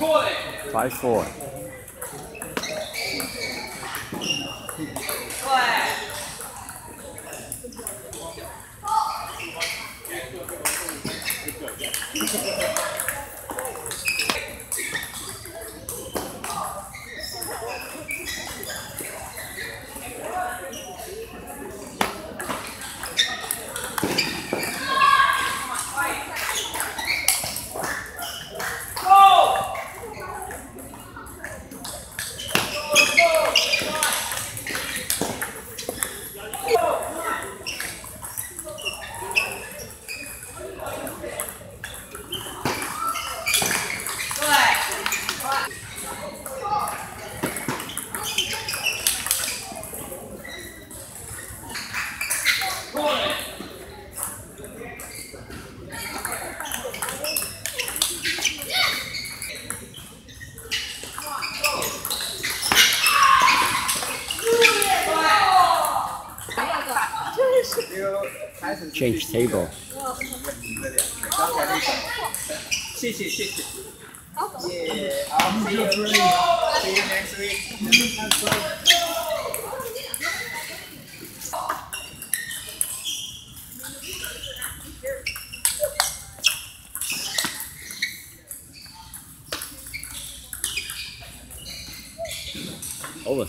Five four. Change table. 谢谢谢谢。耶，好，see you see you next week。 Over.